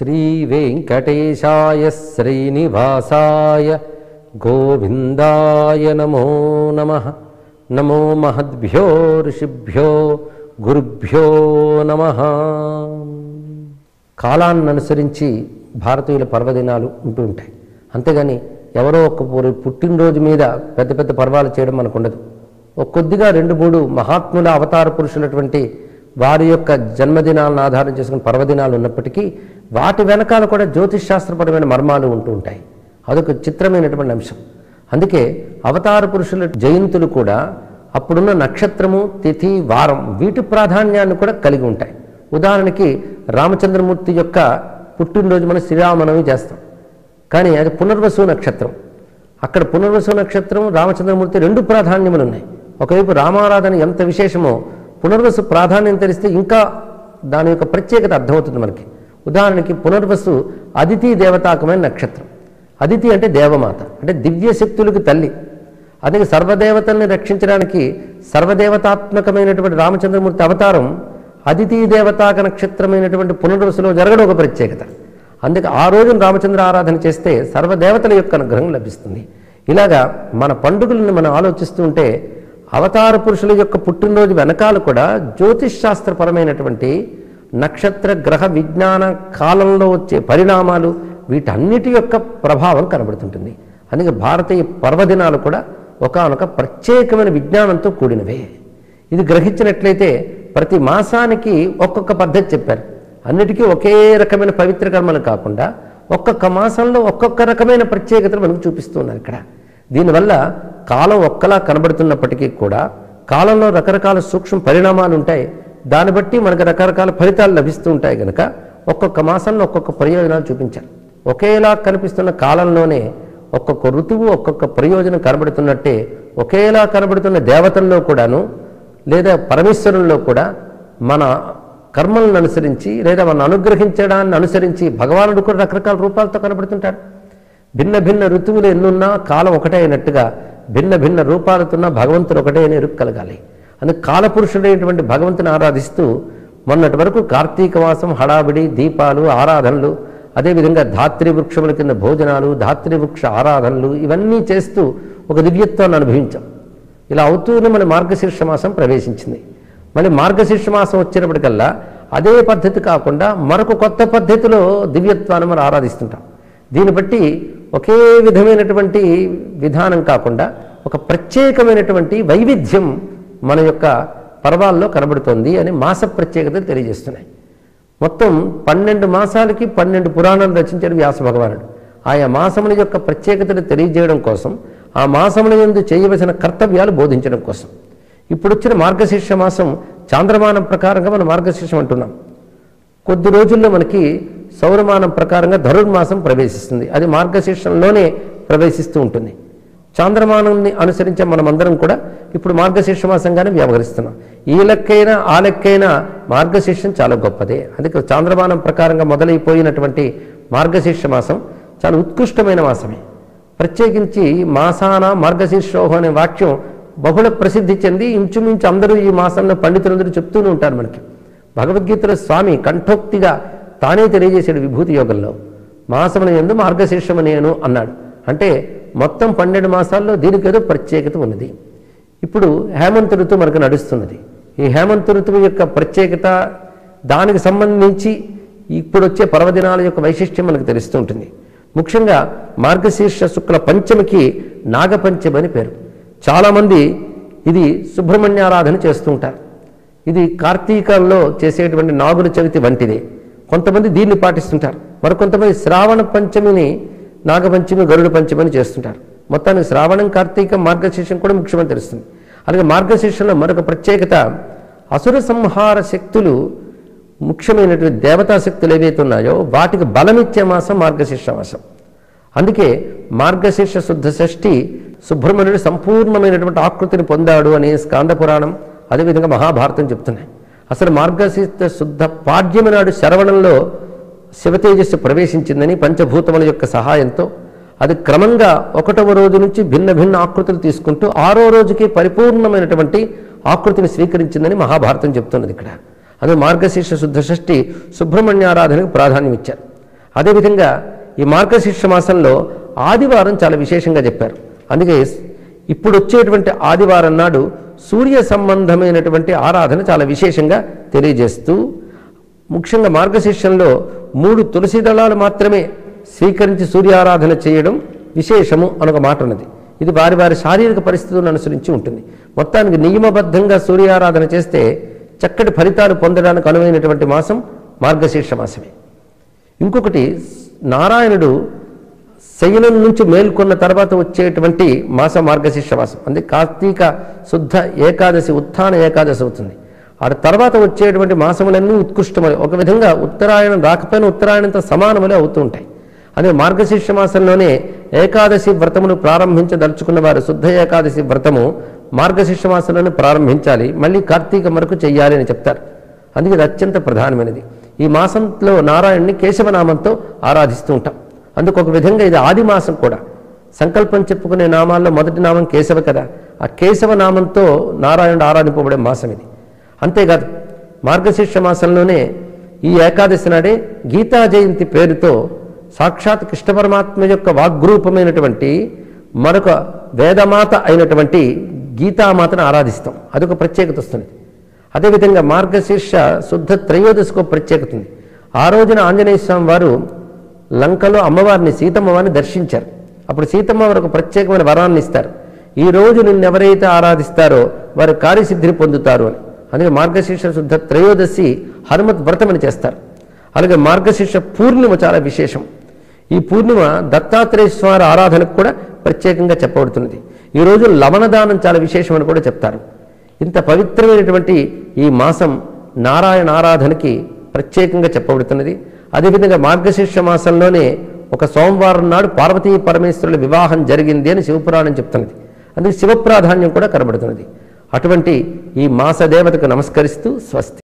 శ్రీవేంకటేశాయ శ్రీనివాసాయ గోవిందాయ నమో నమ నమో మహద్భ్యో ఋషిభ్యో గురుభ్యో నమ కాలాన్ని అనుసరించి భారతీయుల పర్వదినాలు ఉంటూ ఉంటాయి. అంతేగాని ఎవరో ఒక పుట్టినరోజు మీద పెద్ద పెద్ద పర్వాలు చేయడం మనకు ఉండదు ఒక కొద్దిగా రెండు మూడు మహాత్ముల అవతార పురుషులటువంటి వారి యొక్క జన్మదినాలను ఆధారం చేసుకుని పర్వదినాలు ఉన్నప్పటికీ వాటి వెనకాల కూడా జ్యోతిష్ శాస్త్రపరమైన మర్మాలు ఉంటూ ఉంటాయి. అదొక చిత్రమైనటువంటి అంశం. అందుకే అవతార పురుషుల జయంతులు కూడా అప్పుడున్న నక్షత్రము తిథి వారం వీటి ప్రాధాన్యాన్ని కూడా కలిగి ఉంటాయి. ఉదాహరణకి రామచంద్రమూర్తి యొక్క పుట్టినరోజు మనం శ్రీరామనవమి చేస్తాం. కానీ అది పునర్వసు నక్షత్రం. అక్కడ పునర్వసు నక్షత్రం రామచంద్రమూర్తి రెండు ప్రాధాన్యములు ఉన్నాయి. ఒకవైపు రామారాధన ఎంత విశేషమో పునర్వసు ప్రాధాన్యం తెలిస్తే ఇంకా దాని యొక్క ప్రత్యేకత అర్థమవుతుంది మనకి. ఉదాహరణకి పునర్వసు అదితి దేవతాకమైన నక్షత్రం. అదితి అంటే దేవమాత అంటే దివ్య శక్తులకు తల్లి. అందుకే సర్వదేవతల్ని రక్షించడానికి సర్వదేవతాత్మకమైనటువంటి రామచంద్రమూర్తి అవతారం అదితి దేవతాక నక్షత్రమైనటువంటి పునర్వసులో జరగడం ఒక ప్రత్యేకత. అందుకే ఆ రోజున రామచంద్ర ఆరాధన చేస్తే సర్వదేవతల యొక్క అనుగ్రహం లభిస్తుంది. ఇలాగా మన పండుగలను మనం ఆలోచిస్తూ ఉంటే అవతార పురుషుల యొక్క పుట్టినరోజు వెనకాల కూడా జ్యోతిష్ శాస్త్రపరమైనటువంటి నక్షత్ర గ్రహ విజ్ఞాన కాలంలో వచ్చే పరిణామాలు వీటన్నిటి యొక్క ప్రభావం కనబడుతుంటుంది. అందుకే భారతీయ పర్వదినాలు కూడా ఒకనొక ప్రత్యేకమైన విజ్ఞానంతో కూడినవే. ఇది గ్రహించినట్లయితే ప్రతి మాసానికి ఒక్కొక్క పద్ధతి చెప్పారు. అన్నిటికీ ఒకే రకమైన పవిత్ర కర్మలు కాకుండా ఒక్కొక్క మాసంలో ఒక్కొక్క రకమైన ప్రత్యేకతను మనకు చూపిస్తున్నారు ఇక్కడ. దీనివల్ల కాలం ఒక్కలా కనబడుతున్నప్పటికీ కూడా కాలంలో రకరకాల సూక్ష్మ పరిణామాలు ఉంటాయి. దాన్ని బట్టి మనకు రకరకాల ఫలితాలు లభిస్తూ ఉంటాయి కనుక ఒక్కొక్క మాసంలో ఒక్కొక్క ప్రయోజనాలు చూపించాలి. ఒకేలా కనిపిస్తున్న కాలంలోనే ఒక్కొక్క ఋతువు ఒక్కొక్క ప్రయోజనం కనబడుతున్నట్టే ఒకేలా కనబడుతున్న దేవతల్లో కూడాను లేదా పరమేశ్వరుల్లో కూడా మన కర్మలను అనుసరించి లేదా మన అనుగ్రహించడాన్ని అనుసరించి భగవానుడు కూడా రకరకాల రూపాలతో కనబడుతుంటాడు. భిన్న భిన్న ఋతువులు ఎన్నున్నా కాలం ఒకటే అయినట్టుగా భిన్న భిన్న రూపాలతున్న భగవంతుడు ఒకటే అని కలగాలి. అందుకు కాలపురుషుడైనటువంటి భగవంతుని ఆరాధిస్తూ మొన్నటి వరకు కార్తీక మాసం హడావిడి దీపాలు ఆరాధనలు అదేవిధంగా ధాత్రి వృక్షముల కింద భోజనాలు ధాత్రి వృక్ష ఆరాధనలు ఇవన్నీ చేస్తూ ఒక దివ్యత్వాన్ని అనుభవించాం. ఇలా అవుతూనే మన మార్గశీర్ష మాసం ప్రవేశించింది. మళ్ళీ మార్గశీర్ష మాసం వచ్చినప్పటికల్లా అదే పద్ధతి కాకుండా మరొక కొత్త పద్ధతిలో దివ్యత్వాన్ని మనం ఆరాధిస్తుంటాం. దీన్ని బట్టి ఒకే విధమైనటువంటి విధానం కాకుండా ఒక ప్రత్యేకమైనటువంటి వైవిధ్యం మన యొక్క పర్వాల్లో కనబడుతోంది అని మాస ప్రత్యేకతలు తెలియజేస్తున్నాయి. మొత్తం పన్నెండు మాసాలకి పన్నెండు పురాణాలు రచించాడు వ్యాస భగవానుడు. ఆయా మాసముల యొక్క ప్రత్యేకతను తెలియజేయడం కోసం ఆ మాసముల ఎందు చేయవలసిన కర్తవ్యాలు బోధించడం కోసం. ఇప్పుడు వచ్చిన మార్గశీర్ష మాసం చాంద్రమానం ప్రకారంగా మనం మార్గశీర్షం అంటున్నాం. కొద్ది రోజుల్లో మనకి సౌరమానం ప్రకారంగా ధనుర్మాసం ప్రవేశిస్తుంది. అది మార్గశీర్షంలోనే ప్రవేశిస్తూ ఉంటుంది. చాంద్రమానాన్ని అనుసరించే మనమందరం కూడా ఇప్పుడు మార్గశీర్ష మాసంగానే వ్యవహరిస్తున్నాం. ఈ లెక్కైనా ఆ లెక్కైనా మార్గశీర్షం చాలా గొప్పదే. అందుకే చాంద్రమానం ప్రకారంగా మొదలైపోయినటువంటి మార్గశీర్ష మాసం చాలా ఉత్కృష్టమైన మాసమే. ప్రత్యేకించి మాసాన మార్గశీర్షోహం అనే వాక్యం బహుళ ప్రసిద్ధి చెంది ఇంచుమించు అందరూ ఈ మాసంలో పండితులందరూ చెప్తూనే ఉంటారు మనకి. భగవద్గీతలో స్వామి కంఠోక్తిగా తానే తెలియజేశాడు విభూతి యోగంలో. మాసమున ఎందు మార్గశీర్షమనేను అన్నాడు. అంటే మొత్తం పన్నెండు మాసాల్లో దీనికి ఏదో ప్రత్యేకత ఉన్నది. ఇప్పుడు హేమంత ఋతువు మనకు నడుస్తున్నది. ఈ హేమంత ఋతువు యొక్క ప్రత్యేకత దానికి సంబంధించి ఇప్పుడు వచ్చే పర్వదినాల యొక్క వైశిష్ట్యం మనకు తెలుస్తూ ఉంటుంది. ముఖ్యంగా మార్గశీర్ష శుక్ల పంచమికి నాగపంచమి అని పేరు. చాలామంది ఇది సుబ్రహ్మణ్యారాధన చేస్తూ ఉంటారు ఇది కార్తీకంలో చేసేటువంటి నాగుల చవితి వంటిదే. కొంతమంది దీన్ని పాటిస్తుంటారు. మరికొంతమంది శ్రావణ పంచమిని నాగపంచమి గరుడ పంచమని చేస్తుంటారు. మొత్తానికి శ్రావణం కార్తీక మార్గశీర్షం కూడా ముఖ్యమని తెలుస్తుంది అలాగే మార్గశీర్షంలో మరొక ప్రత్యేకత అసుర సంహార శక్తులు ముఖ్యమైనటువంటి దేవతా శక్తులు ఏవైతే ఉన్నాయో వాటికి బలమిచ్చే మాసం మార్గశీర్ష మాసం అందుకే మార్గశీర్ష శుద్ధ షష్ఠి సుబ్రహ్మణ్యుడు సంపూర్ణమైనటువంటి ఆకృతిని పొందాడు అనే స్కాంద పురాణం అదేవిధంగా మహాభారతం చెప్తున్నాయి. అసలు మార్గశీర్ష శుద్ధ పాడ్యమి నాడు శరవణంలో శివతేజస్సు ప్రవేశించిందని పంచభూతముల యొక్క సహాయంతో అది క్రమంగా ఒకటవ రోజు నుంచి భిన్న భిన్న ఆకృతులు తీసుకుంటూ ఆరో రోజుకి పరిపూర్ణమైనటువంటి ఆకృతిని స్వీకరించిందని మహాభారతం చెప్తున్నది ఇక్కడ. అది మార్గశీర్ష శుద్ధ షష్ఠి సుబ్రహ్మణ్యారాధనకు ప్రాధాన్యం ఇచ్చారు అదేవిధంగా ఈ మార్గశీర్ష మాసంలో ఆదివారం చాలా విశేషంగా చెప్పారు. అందుకే ఇప్పుడు వచ్చేటువంటి ఆదివారం నాడు సూర్య సంబంధమైనటువంటి ఆరాధన చాలా విశేషంగా తెలియజేస్తూ ముఖ్యంగా మార్గశీర్షంలో మూడు తులసి దళాలు మాత్రమే స్వీకరించి సూర్యారాధన చేయడం విశేషము అనొక మాట ఉన్నది ఇది వారి వారి శారీరక పరిస్థితులను అనుసరించి ఉంటుంది. మొత్తానికి నియమబద్ధంగా సూర్యారాధన చేస్తే చక్కటి ఫలితాలు పొందడానికి అనువైనటువంటి మాసం మార్గశీర్ష మాసమే. ఇంకొకటి నారాయణుడు శయనం నుంచి మేల్కొన్న తర్వాత వచ్చేటువంటి మాసం మార్గశీర్ష మాసం. అంటే కార్తీక శుద్ధ ఏకాదశి ఉత్థాన ఏకాదశి అవుతుంది. ఆ తర్వాత వచ్చేటువంటి మాసములన్నీ ఉత్కృష్టమని ఒక విధంగా ఉత్తరాయణం రాకపోయినా ఉత్తరాయణంతో సమానములే అవుతుంటాయి అదే మార్గశీర్ష మాసంలోనే ఏకాదశి వ్రతమును ప్రారంభించదలుచుకున్న వారు శుద్ధ ఏకాదశి వ్రతము మార్గశీర్ష మాసంలోనే ప్రారంభించాలి మళ్ళీ కార్తీక వరకు చెయ్యాలి అని చెప్తారు. అందుకే ఇది అత్యంత ప్రధానమైనది. ఈ మాసంలో నారాయణ్ణి కేశవనామంతో ఆరాధిస్తూ ఉంటాం. అందుకు ఒక విధంగా ఇది ఆది మాసం కూడా. సంకల్పం చెప్పుకునే నామాల్లో మొదటి నామం కేశవ కదా. ఆ కేశవ నామంతో నారాయణుడు ఆరాధింపబడే మాసం ఇది. అంతేకాదు మార్గశీర్ష మాసంలోనే ఈ ఏకాదశి నాడే గీతా జయంతి పేరుతో సాక్షాత్ కృష్ణ పరమాత్మ యొక్క వాగ్రూపమైనటువంటి మరొక వేదమాత అయినటువంటి గీతామాతను ఆరాధిస్తాం. అదొక ప్రత్యేకత వస్తుంది. అదేవిధంగా మార్గశీర్ష శుద్ధ త్రయోదశికి ప్రత్యేకత ఉంది. ఆ రోజున ఆంజనేయ స్వామి వారు లంకలో అమ్మవారిని సీతమ్మ వారిని దర్శించారు. అప్పుడు సీతమ్మ వారు ఒక ప్రత్యేకమైన వరాన్ని ఇస్తారు. ఈ రోజు నిన్ను ఎవరైతే ఆరాధిస్తారో వారు కార్యసిద్ధిని పొందుతారు అని. అందుకే మార్గశీర్ష శుద్ధ త్రయోదశి హనుమత్ వ్రతమని చేస్తారు. అలాగే మార్గశీర్ష పూర్ణిమ చాలా విశేషం. ఈ పూర్ణిమ దత్తాత్రేయ స్వామి ఆరాధనకు కూడా ప్రత్యేకంగా చెప్పబడుతున్నది. ఈ రోజు లవణదానం చాలా విశేషమని కూడా చెప్తారు. ఇంత పవిత్రమైనటువంటి ఈ మాసం నారాయణ ఆరాధనకి ప్రత్యేకంగా చెప్పబడుతున్నది. అదేవిధంగా మార్గశీర్ష మాసంలోనే ఒక సోమవారం నాడు పార్వతీ పరమేశ్వరుల వివాహం జరిగింది అని శివపురాణం చెప్తున్నది. అందుకే శివ ప్రాధాన్యం కూడా కనబడుతున్నది. అటువంటి ఈ మాస దేవతకు నమస్కరిస్తూ స్వస్తి